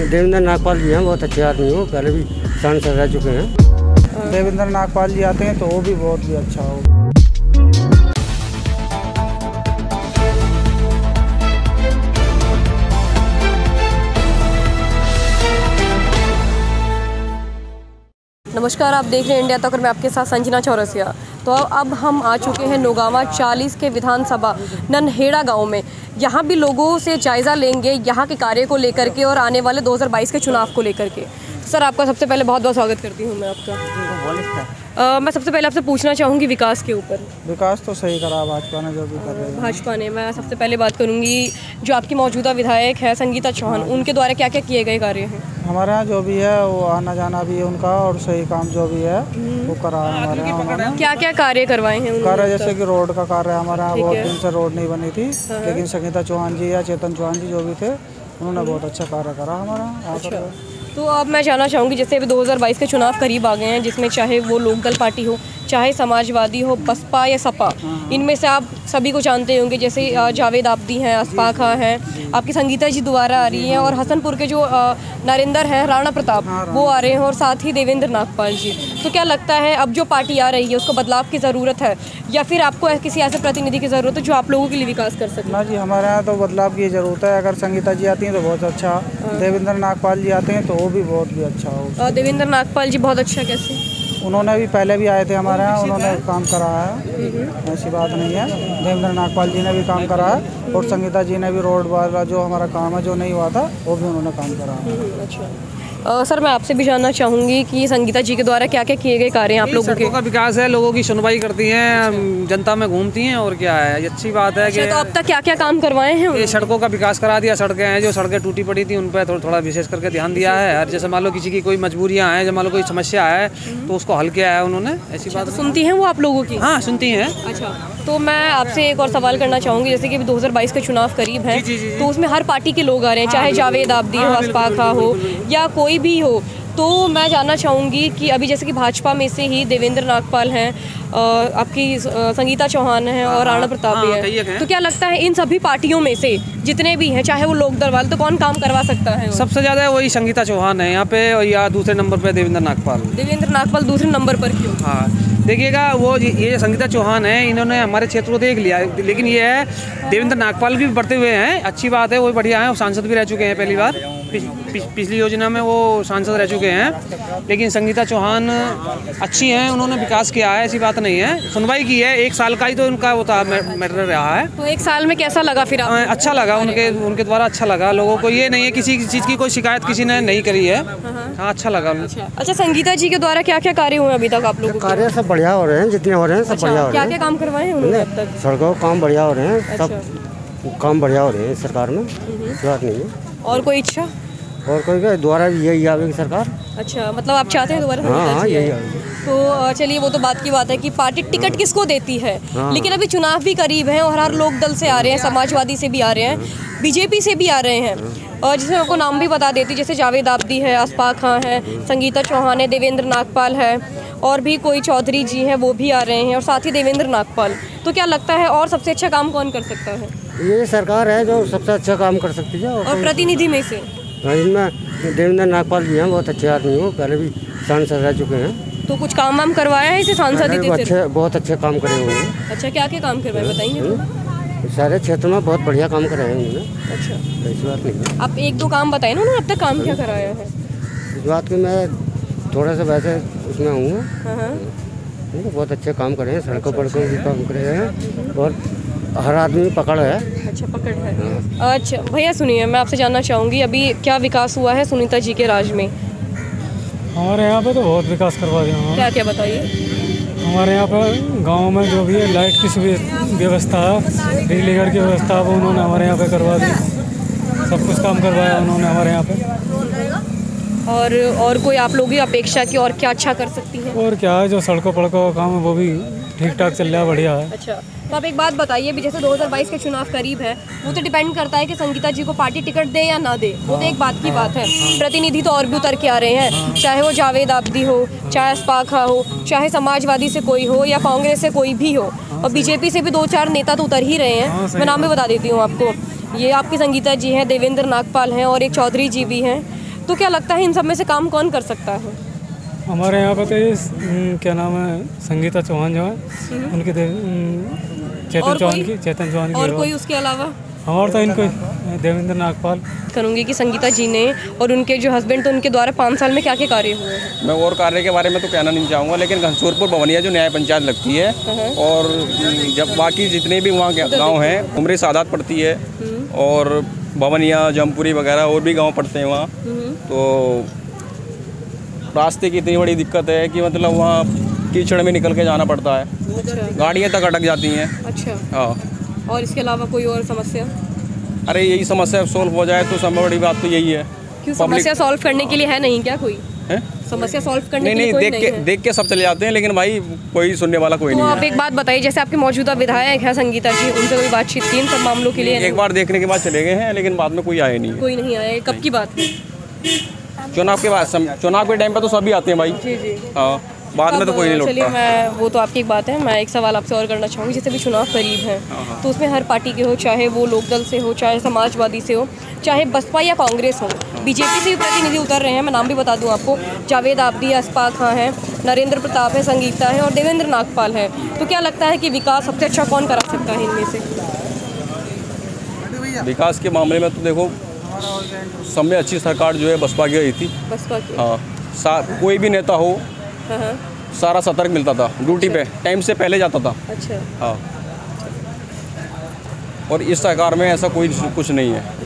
देवेंद्र नागपाल जी हैं बहुत अच्छे आदमी हो पहले भी सांसद रह चुके हैं। देवेंद्र नागपाल जी आते हैं तो वो भी बहुत भी अच्छा हो। नमस्कार आप देख रहे हैं इंडिया तक और मैं आपके साथ संजना चौरसिया। तो अब हम आ चुके हैं नोगावा 40 के विधानसभा ननहेड़ा गाँव में। यहाँ भी लोगों से जायज़ा लेंगे यहाँ के कार्य को लेकर के और आने वाले 2022 के चुनाव को लेकर के। सर आपका सबसे पहले बहुत बहुत स्वागत करती हूँ मैं आपका। अ, मैं सबसे पहले आपसे पूछना चाहूँगी विकास के ऊपर। विकास तो सही करा भाजपा ने जो भी कर रही है। भाजपा ने मैं सबसे पहले बात करूँगी जो आपकी मौजूदा विधायक है संगीता चौहान उनके द्वारा क्या क्या किए गए कार्य हैं? हमारे यहाँ जो भी है वो आना जाना भी है उनका और सही काम जो भी है वो करा है हमारे यहाँ। उन्होंने क्या क्या कार्य करवाए हैं उन्होंने कार्य जैसे कि रोड का कार्य हमारे यहाँ बहुत दिन से रोड नहीं बनी थी लेकिन संगीता चौहान जी या चेतन चौहान जी जो भी थे उन्होंने बहुत अच्छा कार्य करा हमारा यहाँ। पर तो अब मैं जानना चाहूँगी, जैसे अभी 2022 के चुनाव करीब आ गए हैं, जिसमें चाहे वो लोकल पार्टी हो चाहे समाजवादी हो बसपा या सपा इनमें से आप सभी को जानते होंगे जैसे जावेद आब्दी हैं अस्फा खां हैं आपकी संगीता जी दोबारा आ रही हैं और हसनपुर के जो नरेंद्र हैं राणा प्रताप वो आ रहे हैं और साथ ही देवेंद्र नागपाल जी। तो क्या लगता है अब जो पार्टी आ रही है उसको बदलाव की ज़रूरत है या फिर आपको किसी ऐसे प्रतिनिधि की ज़रूरत है जो आप लोगों के लिए विकास कर सके? ना जी हमारे यहाँ तो बदलाव की ज़रूरत है। अगर संगीता जी आती हैं तो बहुत अच्छा। देवेंद्र नागपाल जी आते हैं तो वो भी बहुत भी अच्छा हो। देवेंद्र नागपाल जी बहुत अच्छा कैसे? उन्होंने भी पहले भी आए थे हमारे यहाँ उन्होंने काम कराया है। ऐसी बात नहीं है। देवेंद्र नागपाल जी ने भी काम करा है और संगीता जी ने भी रोड वाला जो हमारा काम है जो नहीं हुआ था वो भी उन्होंने काम करा है। अच्छा। अ, सर मैं आपसे भी जानना चाहूँगी कि संगीता जी के द्वारा क्या क्या किए गए कार्य हैं आप लोगों के? का विकास है लोगों की सुनवाई करती हैं जनता में घूमती हैं और क्या है ये अच्छी बात है अच्छा, तो अब तक क्या क्या काम करवाए हैं ये सड़कों का विकास करा दिया सड़कें हैं जो सड़कें टूटी पड़ी थी उन पर थोड़ा थोड़ा विशेष करके ध्यान दिया है। और जैसे मान लो किसी की कोई मजबूरियाँ हैं जब मान लो कोई समस्या है तो उसको हल किया है उन्होंने ऐसी बात तो सुनती हैं वो आप लोगों की? हाँ सुनती हैं। अच्छा तो मैं आपसे एक और सवाल करना चाहूँगी जैसे कि अभी 2022 के चुनाव करीब हैं तो उसमें हर पार्टी के लोग आ रहे हैं चाहे जावेद आब्दी हो अस्पाखा हो या कोई भी हो तो मैं जानना चाहूँगी कि अभी जैसे कि भाजपा में से ही देवेंद्र नागपाल हैं आपकी संगीता चौहान हैं और राणा प्रताप भी हाँ, कई हैं हैं। तो क्या लगता है इन सभी पार्टियों में से जितने भी हैं चाहे वो लोकदल वाले तो कौन काम करवा सकता है सबसे ज़्यादा वही संगीता चौहान है यहाँ पे और या दूसरे नंबर पे देवेंद्र नागपाल। देवेंद्र नागपाल दूसरे नंबर पर क्यों? हाँ देखिएगा वो ये संगीता चौहान है इन्होंने हमारे क्षेत्र को देख लिया लेकिन ये है देवेंद्र नागपाल भी बढ़ते हुए हैं अच्छी बात है वो बढ़िया है सांसद भी रह चुके हैं पहली बार पिछ, पिछ, पिछली योजना में वो सांसद रह चुके हैं लेकिन संगीता चौहान अच्छी हैं उन्होंने विकास किया है ऐसी बात नहीं है सुनवाई की है एक साल का ही तो उनका वो था मैटर रहा है। तो एक साल में कैसा लगा फिर हाँ, अच्छा लगा उनके उनके द्वारा अच्छा लगा। लोगों को ये नहीं है किसी चीज़ की कोई शिकायत किसी ने नहीं करी है। हाँ अच्छा लगा अच्छा संगीता जी के द्वारा क्या क्या कार्य हुए अभी तक आप लोगों के? कार्य सब बढ़िया हो रहे हैं जितने हो रहे हैं सब बढ़िया हो क्या रहे क्या काम करवाए हैं उन्होंने अब तक? हैं सड़कों का काम बढ़िया हो रहे हैं अच्छा। सब काम बढ़िया हो रहे हैं सरकार में बात नहीं है। और कोई इच्छा? और कोई क्या द्वारा यही आवेगी सरकार? अच्छा मतलब आप चाहते हैं दोबारा हाँ हाँ यही आवेगी। तो चलिए वो तो बात की बात है कि पार्टी टिकट किसको देती है? हाँ। लेकिन अभी चुनाव भी करीब है और हर लोक दल से आ रहे हैं समाजवादी से भी आ रहे हैं बीजेपी से भी आ रहे हैं। और जिसमें आपको नाम भी बता देती जैसे जावेद आब्दी है अस्फा खां है संगीता चौहान है देवेंद्र नागपाल है और भी कोई चौधरी जी हैं वो भी आ रहे हैं और साथ ही देवेंद्र नागपाल। तो क्या लगता है और सबसे अच्छा काम कौन कर सकता है? ये सरकार है जो सबसे अच्छा काम कर सकती है और प्रतिनिधि में से? हाँ, इनमें देवेंद्र नागपाल जी हैं बहुत अच्छे आदमी हो पहले भी सांसद रह चुके हैं। तो कुछ काम वाम करवाया है इसे सांसद ही? अच्छे बहुत अच्छे काम करे हुए हैं। अच्छा क्या क्या काम करवाए बताएँगे तो सारे क्षेत्र में बहुत बढ़िया काम करे हैं उन्होंने। अच्छा। ऐसी बात नहीं है। आप एक दो काम बताए ना उन्होंने अब तक काम क्या कराया है? इस बात की मैं थोड़ा सा वैसे उसमें हूँ। हाँ हाँ। है, बहुत अच्छे काम करे हैं सड़कों पड़कों भी काम करे हैं और हर आदमी पकड़ है। अच्छा पकड़ है। अच्छा भैया सुनिए मैं आपसे जानना चाहूँगी अभी क्या विकास हुआ है सुनीता जी के राज में? हमारे यहाँ पे तो बहुत विकास करवा दिया क्या क्या बताइए? हमारे यहाँ पे गाँव में जो भी है लाइट की सुविधा व्यवस्था है बिजली घर की व्यवस्था वो उन्होंने हमारे यहाँ पे करवा दी। सब कुछ काम करवाया उन्होंने हमारे यहाँ पे। और और कोई आप लोगों की अपेक्षा की और क्या अच्छा कर सकती है? और क्या है जो सड़कों पड़कों का काम है वो भी ठीक ठाक चल रहा है बढ़िया है। अच्छा। तो आप एक बात बताइए अभी जैसे 2022 के चुनाव करीब है वो तो डिपेंड करता है कि संगीता जी को पार्टी टिकट दे या ना दे। वो तो एक बात की बात है। प्रतिनिधि तो और भी उतर के आ रहे हैं चाहे वो जावेद आब्दी हो चाहे अस्पाखा हो चाहे समाजवादी से कोई हो या कांग्रेस से कोई भी हो। और बीजेपी से भी दो चार नेता तो उतर ही रहे हैं। मैं नाम भी बता। देती हूँ आपको। ये आपकी संगीता जी हैं देवेंद्र नागपाल हैं और एक चौधरी जी भी हैं। तो क्या लगता है इन सब में से काम कौन कर सकता है? हमारे यहाँ पे तो ये क्या नाम है संगीता चौहान जो है उनके हम्म, चेतन चौहान की चेतन चौहान की और कोई उसके अलावा? हमारा तो इनको देवेंद्र नागपाल। करूँगी कि संगीता जी ने और उनके जो हस्बैंड तो उनके द्वारा पाँच साल में क्या क्या कार्य हुए हैं? मैं और कार्य के बारे में तो कहना नहीं चाहूँगा लेकिन घनसूरपुर भवनिया जो न्याय पंचायत लगती है और जब बाकी जितने भी वहाँ के गाँव हैं उमरे सादात पड़ती है और भवनिया जमपुरी वगैरह और भी गाँव पड़ते हैं वहाँ। तो रास्ते की इतनी बड़ी दिक्कत है कि मतलब वहाँ कीचड़ में निकल के जाना पड़ता है। अच्छा। गाड़ियाँ तक अटक जाती हैं। अच्छा। हाँ। और इसके अलावा कोई और समस्या? अरे यही समस्या सोल्व हो जाए तो सबसे बड़ी बात तो यही है। क्यों समस्या सॉल्व करने के लिए है नहीं क्या कोई? हैं? समस्या सॉल्व करने नहीं के नहीं कोई देख नहीं के है। देख के सब चले जाते हैं लेकिन भाई कोई सुनने वाला कोई तो नहीं आप है। एक बात बताइए जैसे आपके मौजूदा विधायक है संगीता जी उनसे कोई बातचीत की इन सब मामलों के लिए एक बार देखने के बाद चले गए हैं लेकिन बाद में कोई आए नहीं कोई नहीं आया कब की बात है? चुनाव के बाद चुनाव के टाइम पे तो सभी आते हैं भाई। जी जी। हाँ। बाद में तो कोई नहीं चलिए मैं वो तो आपकी एक बात है मैं एक सवाल आपसे और करना चाहूँगी जैसे भी चुनाव करीब है। हाँ, तो उसमें हर पार्टी के हो चाहे वो लोकदल से हो चाहे समाजवादी से हो चाहे बसपा या कांग्रेस हो हाँ। बीजेपी से भी प्रतिनिधि उतर रहे हैं मैं नाम भी बता दूँ आपको। जावेद आबदी अस्पा खां है नरेंद्र प्रताप है संगीता है और देवेंद्र नागपाल है। तो क्या लगता है कि विकास सबसे अच्छा कौन करा सकता है इनमें से? विकास के मामले में तो देखो सब में अच्छी सरकार जो है बसपा की रही थी। बसपा की। हाँ कोई भी नेता हो हाँ हाँ सारा सतर्क मिलता था ड्यूटी पे टाइम से पहले जाता था। अच्छा। हाँ। और इस सरकार में ऐसा कोई कुछ नहीं है।